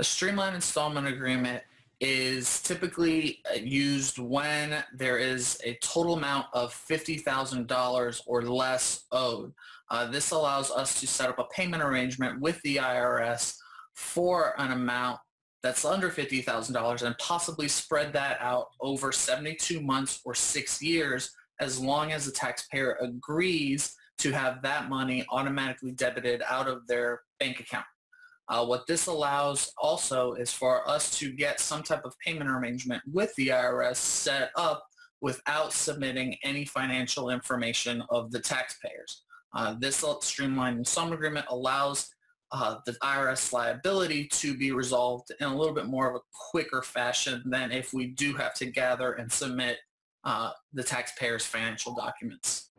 A streamlined installment agreement is typically uh, used when there is a total amount of $50,000 or less owed. Uh, this allows us to set up a payment arrangement with the IRS for an amount that's under $50,000 and possibly spread that out over 72 months or six years as long as the taxpayer agrees to have that money automatically debited out of their bank account. Uh, what this allows also is for us to get some type of payment arrangement with the IRS set up without submitting any financial information of the taxpayers. Uh, this streamlined installment agreement allows uh, the IRS liability to be resolved in a little bit more of a quicker fashion than if we do have to gather and submit uh, the taxpayer's financial documents.